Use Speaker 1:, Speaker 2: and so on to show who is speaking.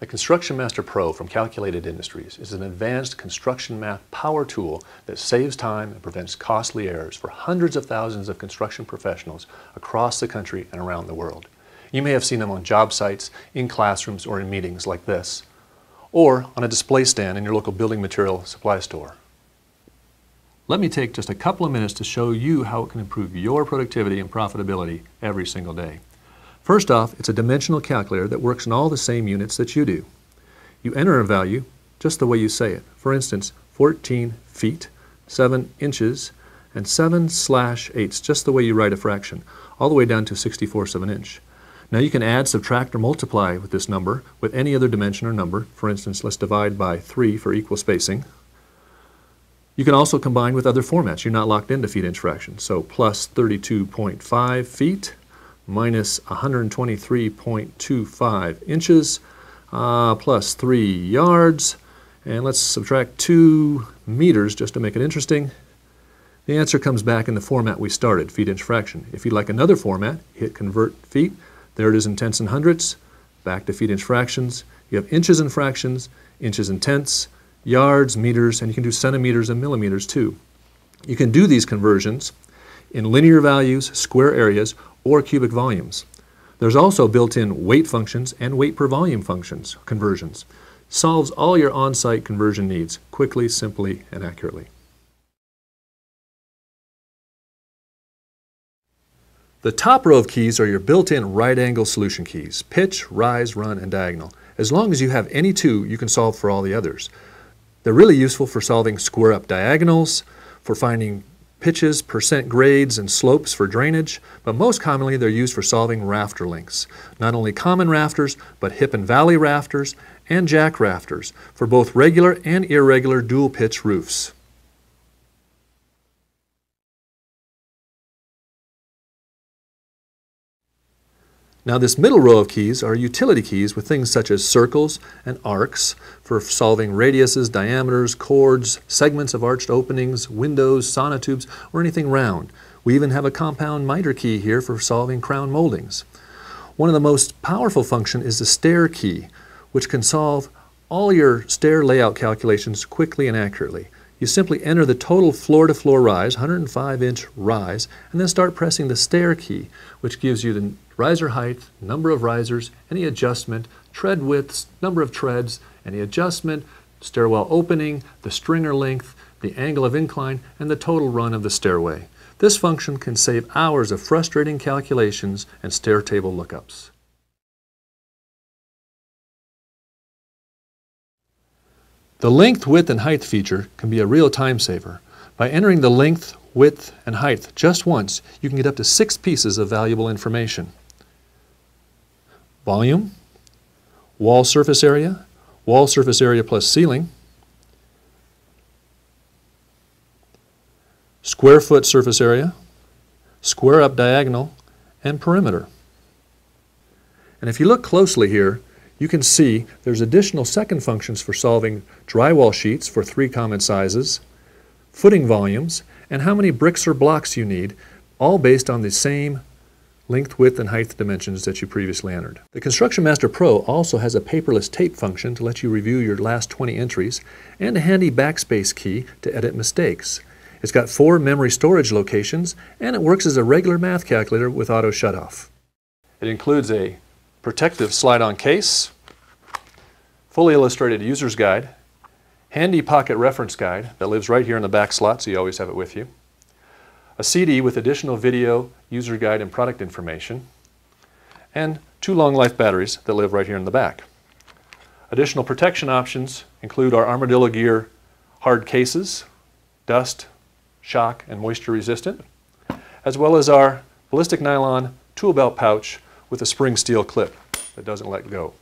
Speaker 1: The Construction Master Pro from Calculated Industries is an advanced construction math power tool that saves time and prevents costly errors for hundreds of thousands of construction professionals across the country and around the world. You may have seen them on job sites, in classrooms, or in meetings like this, or on a display stand in your local building material supply store. Let me take just a couple of minutes to show you how it can improve your productivity and profitability every single day. First off, it's a dimensional calculator that works in all the same units that you do. You enter a value just the way you say it. For instance, 14 feet, 7 inches, and 7 slash 8s, just the way you write a fraction, all the way down to 64ths of an inch. Now you can add, subtract, or multiply with this number with any other dimension or number. For instance, let's divide by 3 for equal spacing. You can also combine with other formats. You're not locked into feet-inch fractions. So plus 32.5 feet minus 123.25 inches uh, plus 3 yards. And let's subtract 2 meters just to make it interesting. The answer comes back in the format we started, feet inch fraction. If you'd like another format, hit convert feet. There it is in tenths and hundredths. Back to feet inch fractions. You have inches and fractions, inches and tenths, yards, meters, and you can do centimeters and millimeters too. You can do these conversions in linear values, square areas, or cubic volumes. There's also built-in weight functions and weight per volume functions, conversions. Solves all your on-site conversion needs quickly, simply, and accurately. The top row of keys are your built-in right angle solution keys, pitch, rise, run, and diagonal. As long as you have any two, you can solve for all the others. They're really useful for solving square up diagonals, for finding pitches, percent grades, and slopes for drainage, but most commonly they're used for solving rafter lengths. Not only common rafters, but hip and valley rafters and jack rafters for both regular and irregular dual pitch roofs. Now this middle row of keys are utility keys with things such as circles and arcs for solving radiuses, diameters, chords, segments of arched openings, windows, sonotubes, or anything round. We even have a compound miter key here for solving crown moldings. One of the most powerful function is the stair key, which can solve all your stair layout calculations quickly and accurately. You simply enter the total floor-to-floor -floor rise, 105-inch rise, and then start pressing the stair key, which gives you the riser height, number of risers, any adjustment, tread widths, number of treads, any adjustment, stairwell opening, the stringer length, the angle of incline, and the total run of the stairway. This function can save hours of frustrating calculations and stair table lookups. The length, width, and height feature can be a real time saver. By entering the length, width, and height just once, you can get up to six pieces of valuable information volume, wall surface area, wall surface area plus ceiling, square foot surface area, square up diagonal, and perimeter. And if you look closely here, you can see there's additional second functions for solving drywall sheets for three common sizes, footing volumes, and how many bricks or blocks you need, all based on the same length, width, and height dimensions that you previously entered. The Construction Master Pro also has a paperless tape function to let you review your last 20 entries and a handy backspace key to edit mistakes. It's got four memory storage locations and it works as a regular math calculator with auto shutoff. It includes a protective slide-on case, fully illustrated user's guide, handy pocket reference guide that lives right here in the back slot so you always have it with you, a CD with additional video, user guide, and product information, and two long life batteries that live right here in the back. Additional protection options include our Armadillo Gear hard cases, dust, shock, and moisture resistant, as well as our ballistic nylon tool belt pouch with a spring steel clip that doesn't let go.